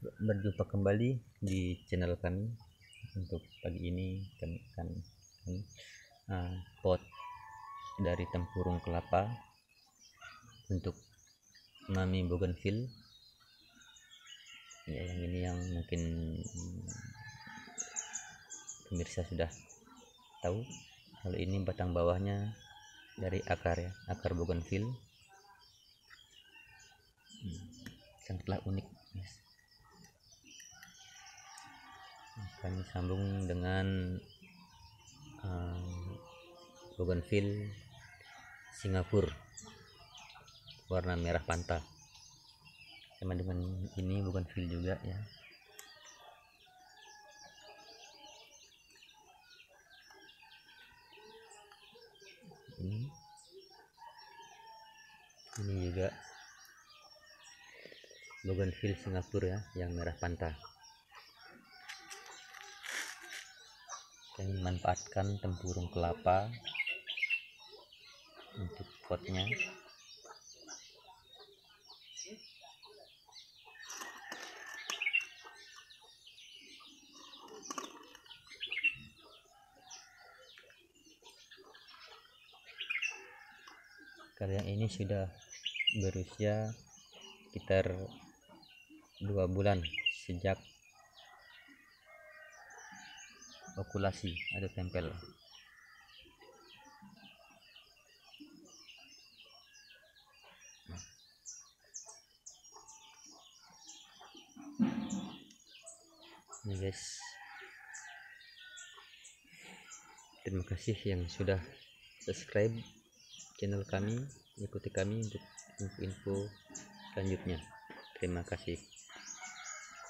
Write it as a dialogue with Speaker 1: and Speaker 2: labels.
Speaker 1: berjumpa kembali di channel kami untuk pagi ini kami akan uh, pot dari tempurung kelapa untuk mami bougainville ya yang ini yang mungkin pemirsa sudah tahu. Kalau ini batang bawahnya dari akar ya akar bougainville hmm, sangatlah unik. kami sambung dengan um, bougainville Singapura. Warna merah panta sama dengan ini bougainville juga ya. Ini. Ini juga bougainville Singapura ya yang merah panta kami manfaatkan tempurung kelapa untuk potnya. Kalian ini sudah berusia sekitar dua bulan sejak okulasi atau tempel. Ini guys. Terima kasih yang sudah subscribe channel kami ikuti kami untuk info-info selanjutnya. Terima kasih